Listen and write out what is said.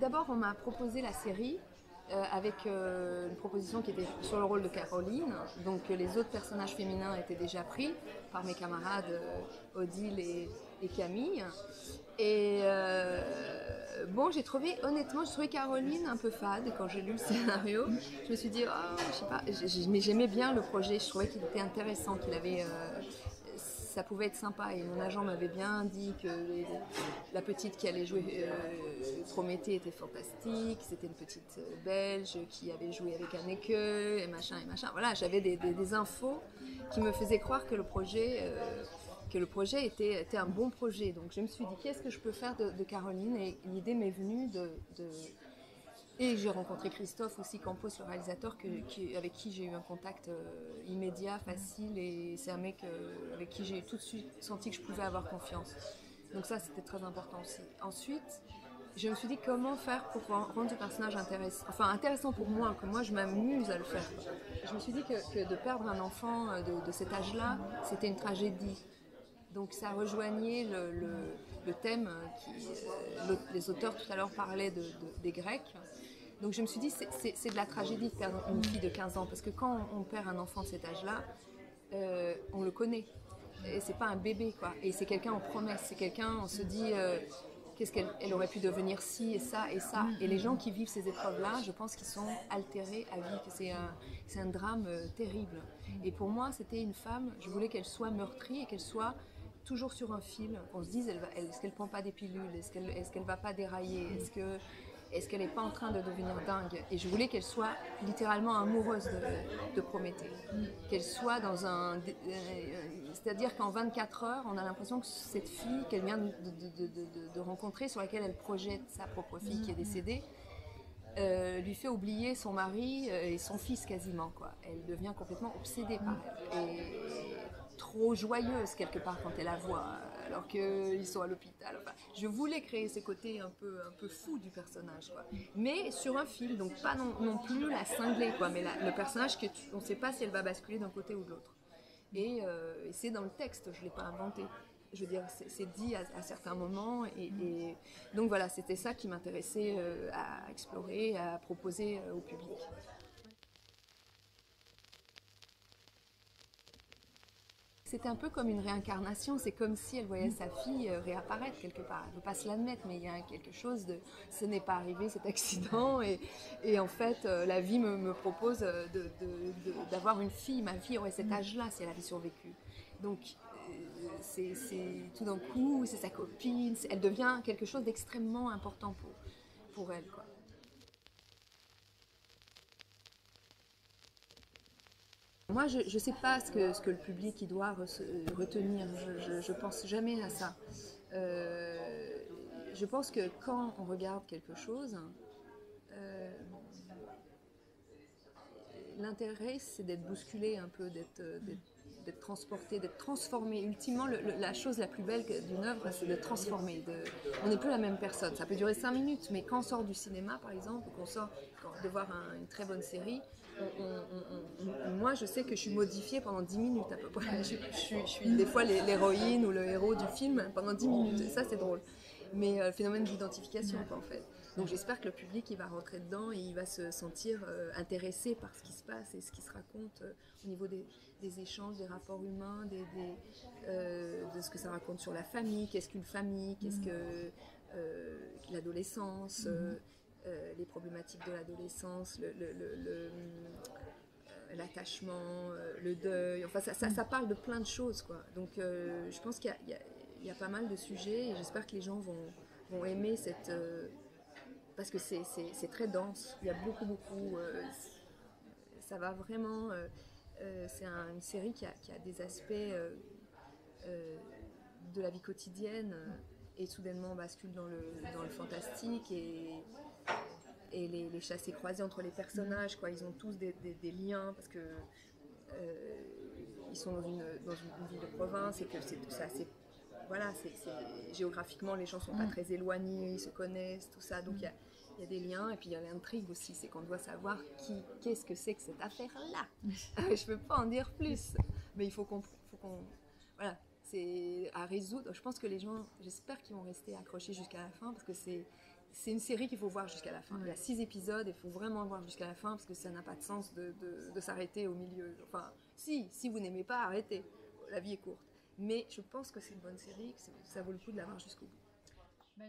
d'abord, on m'a proposé la série euh, avec euh, une proposition qui était sur le rôle de Caroline. Donc euh, les autres personnages féminins étaient déjà pris par mes camarades Odile et, Camille. Et bon, j'ai trouvé, honnêtement, j'ai trouvé Caroline un peu fade quand j'ai lu le scénario. Je me suis dit, oh, je sais pas, mais j'aimais bien le projet, je trouvais qu'il était intéressant, qu'il avait. Ça pouvait être sympa et mon agent m'avait bien dit que la petite qui allait jouer euh, Prométhée était fantastique, c'était une petite euh, belge qui avait joué avec un équeu et machin et machin. Voilà, j'avais des, infos qui me faisaient croire que le projet, euh, que le projet était, un bon projet. Donc je me suis dit, qu'est-ce que je peux faire de, Caroline? Et l'idée m'est venue de- et j'ai rencontré Christophe aussi, Campos, le réalisateur, avec qui j'ai eu un contact euh, immédiat, facile, et c'est un mec euh, avec qui j'ai tout de suite senti que je pouvais avoir confiance. Donc ça, c'était très important aussi. Ensuite, je me suis dit comment faire pour rendre ce personnage intéressant, enfin intéressant pour moi, que moi je m'amuse à le faire. Je me suis dit que, de perdre un enfant euh, de, cet âge-là, c'était une tragédie. Donc ça rejoignait le, thème qui, les auteurs tout à l'heure parlaient de- de- des Grecs. Donc je me suis dit, c'est- de la tragédie de perdre une fille de 15 ans, parce que quand on perd un enfant de cet âge-là, euh, on le connaît. Et c'est pas un bébé, quoi. Et c'est quelqu'un en promesse, c'est quelqu'un, on se dit, euh, qu'est-ce qu'elle elle aurait pu devenir ci et ça et ça. Et les gens qui vivent ces épreuves-là, je pense qu'ils sont altérés à vie, c'est un, un drame euh, terrible. Et pour moi, c'était une femme, je voulais qu'elle soit meurtrie et qu'elle soit toujours sur un fil, qu'on se dise, elle est-ce qu'elle prend pas des pilules, est-ce qu'elle est va pas dérailler, est-ce que est-ce qu'elle n'est pas en train de devenir dingue Et je voulais qu'elle soit littéralement amoureuse de, Prométhée, qu'elle soit dans un, euh, c'est-à-dire qu'en 24 heures, on a l'impression que cette fille qu'elle vient de rencontrer, sur laquelle elle projette sa propre fille qui est décédée, euh, lui fait oublier son mari euh, et son fils quasiment quoi. Elle devient complètement obsédée par elle et trop joyeuse quelque part quand elle la voit alors qu'ils sont à l'hôpital. Enfin, je voulais créer ce côté un peu un peu fou du personnage quoi. Mais sur un fil donc pas non, non plus la cinglée quoi, mais le personnage que on ne sait pas si elle va basculer d'un côté ou de l'autre. Et, euh, et c'est dans le texte, je ne l'ai pas inventé. Je veux dire, c'est dit à, à certains moments. Et, et donc voilà, c'était ça qui m'intéressait euh, à explorer, à proposer euh, au public. C'était un peu comme une réincarnation, c'est comme si elle voyait sa fille euh, réapparaître quelque part. Elle ne veut pas se l'admettre, mais il y a quelque chose de ce n'est pas arrivé cet accident. Et, et en fait, euh, la vie me, me propose euh, d'avoir une fille. Ma fille aurait cet âge-là si elle avait survécu. Donc, c'est c'est- tout d'un coup, c'est sa copine, c'est- elle devient quelque chose d'extrêmement important pour, pour elle. Quoi. Moi, je ne sais pas ce que, ce que le public doit re- retenir. Je ne pense jamais à ça. Euh, je pense que quand on regarde quelque chose, euh, l'intérêt, c'est d'être bousculé un peu, d'être d'être- transporté, d'être transformé. Ultimement, la chose la plus belle d'une œuvre, c'est d'être transformé. De, on n'est plus la même personne. Ça peut durer cinq minutes, mais quand on sort du cinéma, par exemple, ou qu'on sort de voir un- une très bonne série, moi, je sais que je suis modifiée pendant 10 minutes à peu près. Je, suis, des fois l'hé- l'héroïne ou le héros du film pendant 10 minutes. Ça, c'est drôle. Mais euh, le phénomène d'identification, en fait. Donc j'espère que le public, il va rentrer dedans et il va se sentir euh, intéressé par ce qui se passe et ce qui se raconte euh, au niveau des, des échanges, des rapports humains, des, des, de ce que ça raconte sur la famille, qu'est-ce qu'une famille, qu'est-ce que euh, l'adolescence, euh, les problématiques de l'adolescence, le- le- le- le, l'attachement, le deuil, enfin ça, ça, ça parle de plein de choses quoi. Donc euh, je pense qu'il y y a- il y a pas mal de sujets et j'espère que les gens vont, vont aimer cette... euh, parce que c'est- très dense, il y a beaucoup beaucoup... euh, ça va vraiment... euh, c'est un- une série qui a, qui a des aspects de la vie quotidienne et soudainement on bascule dans le, dans le fantastique et, et les, les chassés croisés entre les personnages, quoi. Ils ont tous des, liens parce que ils sont dans une, dans une ville de province et que c'est assez voilà, c géographiquement, les gens sont pas mm. très éloignés, ils se connaissent, tout ça. Donc il y a, des liens. Et puis il y a l'intrigue aussi, c'est qu'on doit savoir qui, qu'est-ce que c'est que cette affaire-là. je ne peux pas en dire plus. Mais il faut qu'on. Voilà, c'est à résoudre. Je pense que les gens, j'espère qu'ils vont rester accrochés jusqu'à la fin parce que c'est. Une série qu'il faut voir jusqu'à la fin. Il y a six épisodes il faut vraiment voir jusqu'à la fin parce que ça n'a pas de sens de, de s'arrêter au milieu. Enfin, si, si vous n'aimez pas, arrêtez. La vie est courte mais je pense que c'est une bonne série, que ça vaut le coup de la voir jusqu'au bout. Bah,